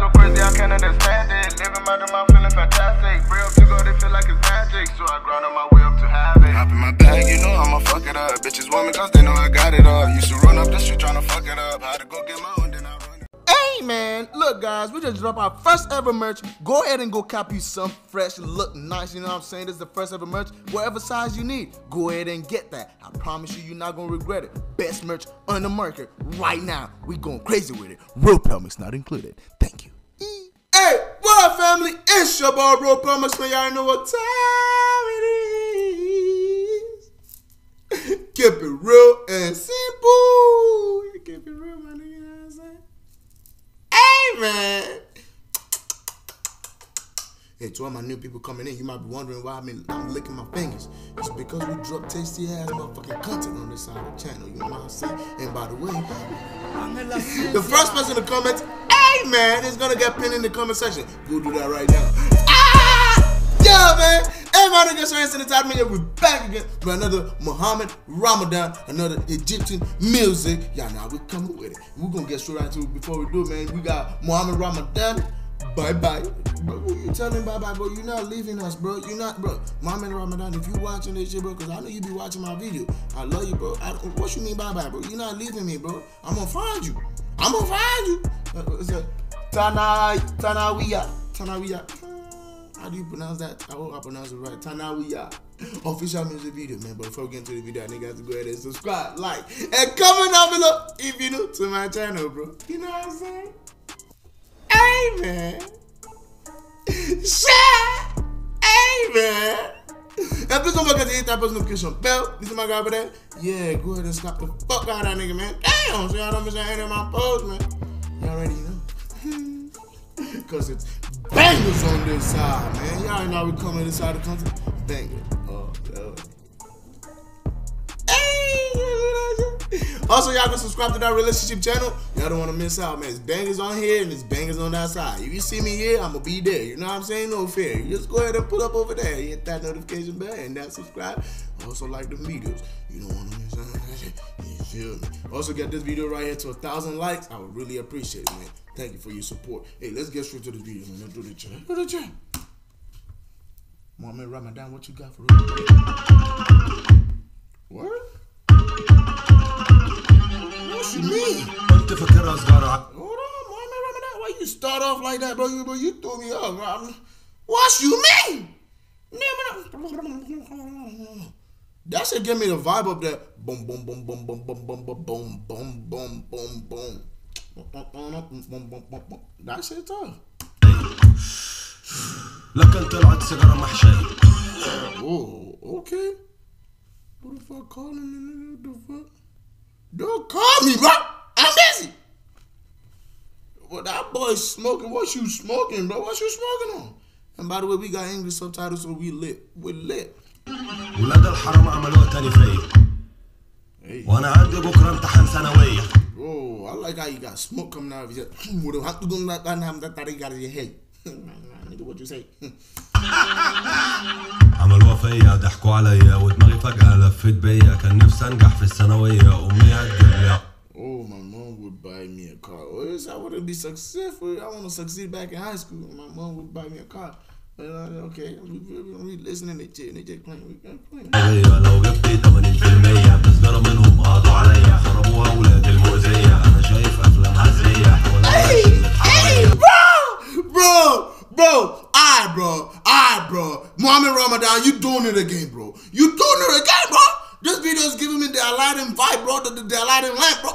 so crazy I can't understand it. Living my dream, I'm feeling fantastic. Real to go, they feel like it's magic. So I grind on my way up to have it. Hop in my bag, you know I'ma fuck it up. Bitches want me cause they know I got it all. Used to run up the street tryna fuck it up. Had to go get my own, Man, look guys, we just dropped our first ever merch. Go ahead and go copy some fresh, look nice. You know what I'm saying? This is the first ever merch. Whatever size you need, go ahead and get that. I promise you, you're not gonna regret it. Best merch on the market right now. We going crazy with it. Real Pelmx not included. Thank you. Hey, what up, family? It's your boy, Real Pelmx. Man, y'all know what time it is. Keep it real and simple. Keep it real, my Hey. Hey, to all my new people coming in, you might be wondering why I mean, I'm licking my fingers. It's because we drop tasty ass motherfucking content on this side of the channel. You know what I'm saying? And by the way, the first person to comment, hey man, is gonna get pinned in the comment section. Go do that right now. Ah! Yeah, man. Hey, my nigga, so in the time, we're back again with another Mohamed Ramadan, another Egyptian music. Y'all know we coming with it. We're gonna get straight into it before we do, man. We got Mohamed Ramadan. Bye bye. Bro, you telling bye bye, bro? You're not leaving us, bro. You're not, bro. Mohamed Ramadan, if you watching this shit, bro, because I know you be watching my video. I love you, bro. I, what you mean bye bye, bro? You're not leaving me, bro. I'm gonna find you. I'm gonna find you. Uh, what's that? Tana, Thanaweya. Thanaweya. How do you pronounce that? I hope I pronounce it right. Thanaweya. Official music video, man. But before we get into the video, I think you have to go ahead and subscribe, like, and comment down below if you're new to my channel, bro. You know what I'm saying? Hey, man. Share. Hey, man. And please don't forget to hit that post notification bell. This is my guy over there. Yeah, go ahead and slap the fuck out of that nigga, man. Damn, so y'all don't miss any of my posts, man. Y'all already know. Because it's bangers on this side, man. Y'all know we coming this side of the country. Bangers. Oh. Also, y'all can subscribe to that relationship channel. Y'all don't want to miss out, man. It's bangers on here and it's bangers on that side. If you see me here, I'm gonna be there. You know what I'm saying? No fear. You just go ahead and pull up over there, hit that notification bell, and that subscribe. Also, like the videos. You don't want to miss out. feel me? Also, get this video right here to a thousand likes. I would really appreciate it, man. Thank you for your support. Hey, let's get straight to the video, man. Let's do the chat. Do the chat. Mom Ramadan, what you got for real? What? What you mean? Hold on, Mom Ramadan. Why you start off like that, bro? You, bro, you threw me off. What you mean? That should give me the vibe up there. Boom, boom, boom, boom, boom, boom, boom, boom, boom, boom, boom, boom, boom. That shit tough. لكن طلعت سيجارة محشية Oh, okay. Who the fuck calling me, nigga? What the fuck? Don't call me, bro. I'm busy. Well, that boy smoking. What you smoking, bro? What you smoking on? And by the way, we got English subtitles, so we lit. We lit. ولاد الحرام عملوها تاني فيا إيه. وأنا عندي بكرة امتحان ثانوية. الله عملوها فيا ضحكوا عليا ودماغي فجأة لفيت بيا. كان نفسي أنجح في الثانوية أمي هتجيبيا Oh, my mom would buy me a car. Oh, yes, I want to be successful. I want to succeed back in high school. My mom would buy me a car. Okay, we listening to نجيك غير لو جبتي 80% I bro, I bro, Mohamed Ramadan, you doing it again, bro. You doing it again, bro. This video is giving me the Aladdin vibe, bro. The, the, the Aladdin lamp, bro.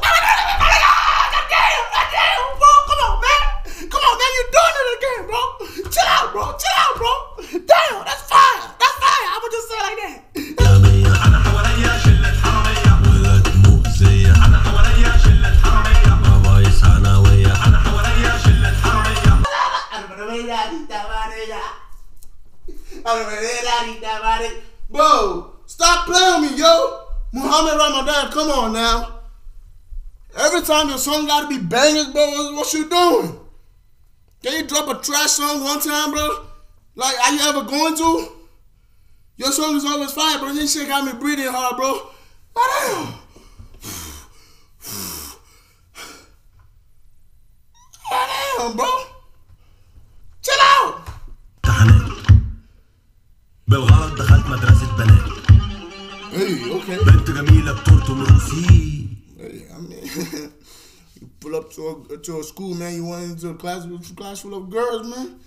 Mohamed Ramadan, come on now. Every time your song gotta be bangers, bro, what, you doing? Can you drop a trash song one time, bro? Like, are you ever going to? Your song is always fire, bro. This shit got me breathing hard, bro. Goddamn. Goddamn, bro. to my feet. I mean, you pull up to a, to a school, man. You went into a class a class full of girls, man.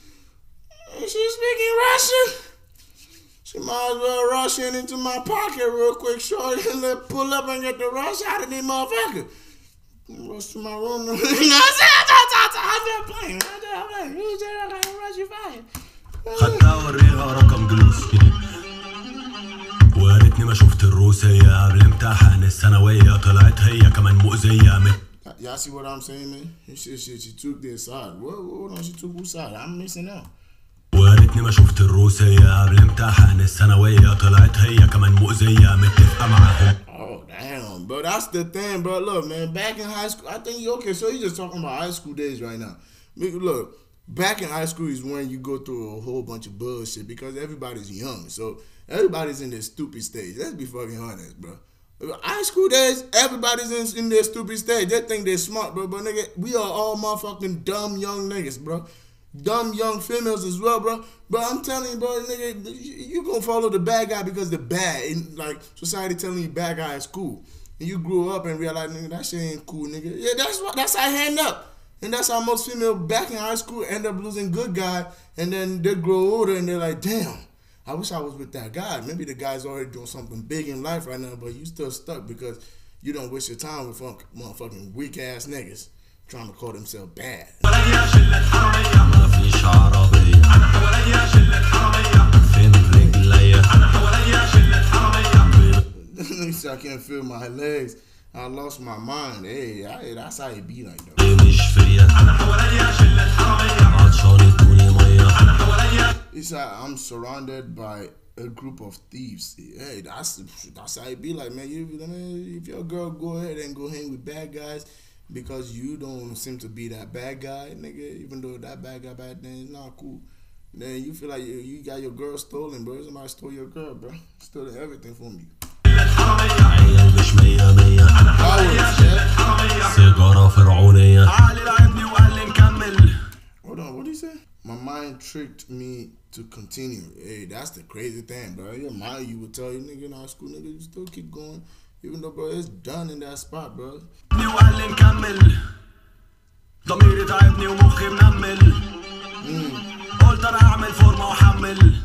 She's speaking Russian. She might as well rush in into my pocket real quick, short, and let pull up and get the rush out of these motherfucker. Rush to my room. I'm? I'm just playing. I'm just playing. You just like rush, you fine. ريتني ما شفت الروسية قبل امتحان الثانوية طلعت هي كمان مؤذية Y'all see what I'm saying, man? She, she, she took their side. What, what, what, she took whose side? I'm missing out. ويا ريتني ما شفت الروسية قبل امتحان الثانوية طلعت هي كمان مؤذية متفقة معاهم Oh damn, bro. That's the thing, bro. Look, man. Back in high school, I think you okay. So you just talking about high school days right now. Look, back in high school is when you go through a whole bunch of bullshit because everybody's young. So everybody's in their stupid stage. Let's be fucking honest, bro. High school days, everybody's in, in their stupid stage. They think they're smart, bro. But nigga, we are all motherfucking dumb young niggas, bro. Dumb young females as well, bro. But I'm telling you, bro, nigga, you, gonna follow the bad guy because the bad, and like society telling you bad guy is cool, and you grew up and realize, nigga, that shit ain't cool, nigga. Yeah, that's what that's how I end up, and that's how most female back in high school end up losing good guy, and then they grow older and they're like, damn, I wish I was with that guy. Maybe the guy's already doing something big in life right now, but you still stuck because you don't waste your time with motherfucking weak ass niggas trying to call themselves bad. I can't feel my legs. I lost my mind. Hey, I, that's how it be like though. مش فيا عطشان ادوني مية He said I'm surrounded by a group of thieves. Hey, that's that's how it be like, man. You, man, if your girl go ahead and go hang with bad guys because you don't seem to be that bad guy, nigga. Even though that bad guy back then is not cool. Then you feel like you, you got your girl stolen, bro. Somebody stole your girl, bro. Stole everything from you. عيال مش مية مية Always, yeah. سيجارة فرعونية علي لعبني وقال لي نكمل Hold on, what did he say? My mind tricked me to continue. Hey, that's the crazy thing, bro. Your mind, you would tell you, nigga, in high school, nigga, you still keep going. Even though, bro, it's done in that spot, bro. وقال لي نكمل ضميري تعبني ومخي منمل قلت انا اعمل فورمه واحمل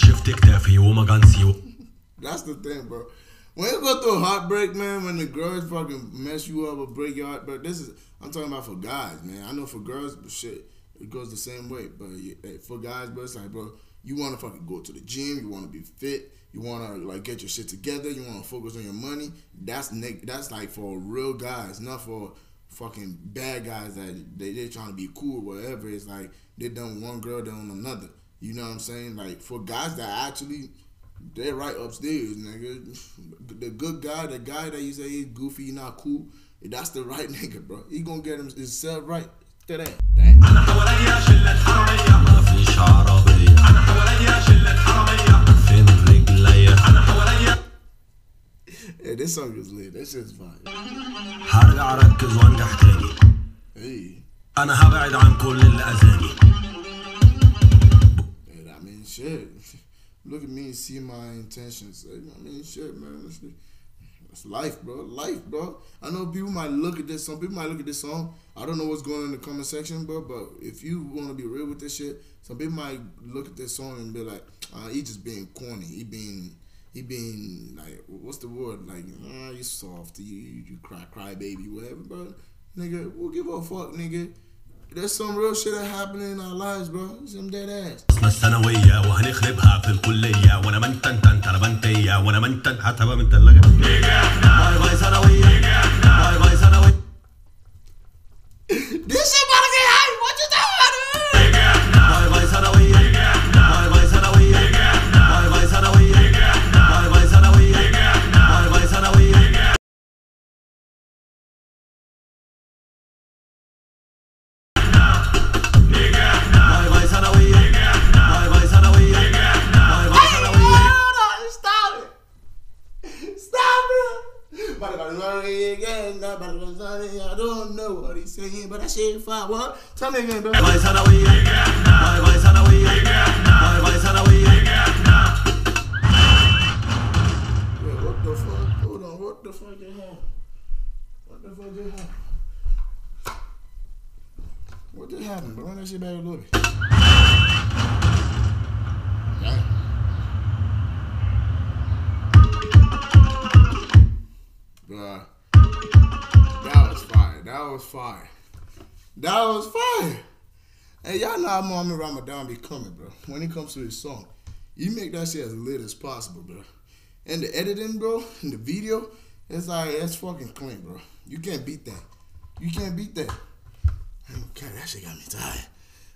shift dick there for you. Oh my god, see you. That's the thing, bro. When you go through a heartbreak, man, when the girls fucking mess you up or break your heart, but this is I'm talking about for guys, man. I know for girls, but shit, it goes the same way. But for guys, bro, it's like, bro, you want to fucking go to the gym, you want to be fit, you want to like get your shit together, you want to focus on your money. That's ne- that's like for real guys, not for fucking bad guys that they they trying to be cool or whatever. It's like they done one girl, done another. You know what I'm saying? Like for guys that actually they're right upstairs, nigga. The good guy, the guy that you say he's goofy, he not cool, that's the right nigga, bro. He gonna get him himself right. To that. Dang. ما فيش عربية فين رجليا Hey, this song is lit. That shit's fire. هرجع اركز وانجح تاني Hey. انا هبعد عن كل اللي shit. Look at me and see my intentions. I mean, shit, man. That's life, bro. Life, bro. I know people might look at this. Some people might look at this song. I don't know what's going on in the comment section, bro. But if you want to be real with this shit, some people might look at this song and be like, uh, "He just being corny. He being." He being like, what's the word? Like, ah, you soft, you, you, you cry, cry, baby, whatever, bro. Nigga, we'll give a fuck, nigga. There's some real shit that happening in our lives, bro. Some dead ass. الثانوية وهنخربها في الكلية وأنا منتن تن تن بنتية وأنا منتن هتبقى من تلاجة باي باي ثانوية I don't know what he's saying, but I shit fire. What? Tell me again, bro. My voice on the way. My voice on the way. My voice on the way. Wait, what the fuck? Hold on, what the fuck they have? What the fuck they have? What did happen? But run that shit back a little bit. Damn. Bruh. That was fire. That was fire. Hey, y'all know how Mohamed Ramadan be coming, bro. When it comes to his song, you make that shit as lit as possible, bro. And the editing, bro, and the video, it's like it's fucking clean, bro. You can't beat that. You can't beat that. Oh, okay, that shit got me tired.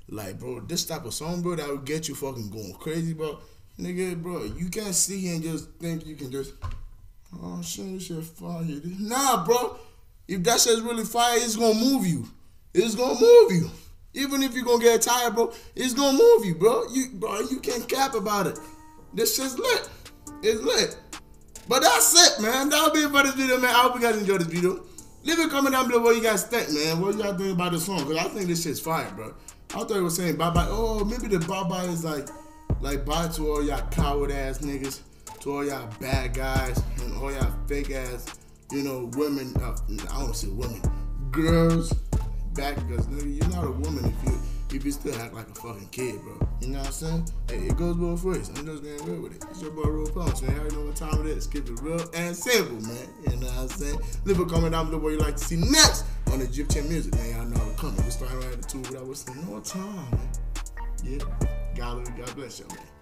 Like, bro, this type of song, bro, that will get you fucking going crazy, bro. Nigga, bro, you can't here and just think you can just, oh shit, this shit fire. Nah, bro. If that shit's really fire, it's gonna move you. It's gonna move you. Even if you're gonna get tired, bro, it's gonna move you, bro. You, bro, you can't cap about it. This shit's lit. It's lit. But that's it, man. That'll be it for this video, man. I hope you guys enjoyed this video. Leave a comment down below what you guys think, man. What y'all think about this song? Because I think this shit's fire, bro. I thought it was saying bye bye. Oh, maybe the bye bye is like, like bye to all y'all coward ass niggas, to all y'all bad guys, and all y'all fake ass, you know, women. Uh, I don't say women, girls. Back because nigga, you're not a woman if you if you still act like a fucking kid, bro. You know what I'm saying? Hey, it goes both ways. I'm just being real with it. It's your boy Real Pumps, man. Already know what time it is. Keep it real and simple, man. You know what I'm saying? Leave a comment down below what you like to see next on Egyptian music, man. Y'all know I'm coming. We're starting right at the two without wasting no time, man. Yeah. God, God bless you, man.